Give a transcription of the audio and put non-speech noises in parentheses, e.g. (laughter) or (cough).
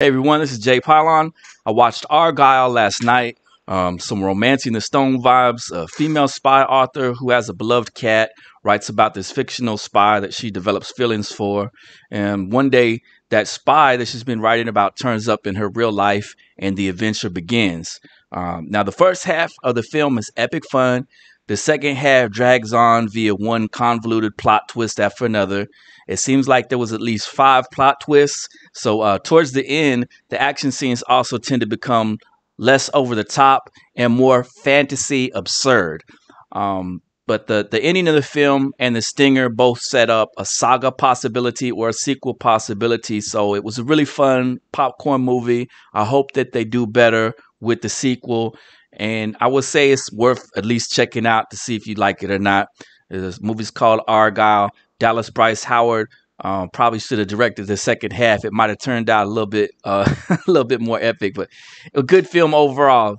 Hey everyone, this is Jay Pilon. I watched Argylle last night. Um, some Romancing the Stone vibes. A female spy author who has a beloved cat writes about this fictional spy that she develops feelings for. And one day, that spy that she's been writing about turns up in her real life and the adventure begins. Um, now, the first half of the film is epic fun. The second half drags on via one convoluted plot twist after another. It seems like there was at least five plot twists. So uh, towards the end, the action scenes also tend to become less over the top and more fantasy absurd. Um, but the, the ending of the film and the stinger both set up a saga possibility or a sequel possibility. So it was a really fun popcorn movie. I hope that they do better with the sequel. And I would say it's worth at least checking out to see if you like it or not. This movie's called Argylle. Dallas Bryce Howard um, probably should have directed the second half. It might have turned out a little bit, uh, (laughs) a little bit more epic, but a good film overall.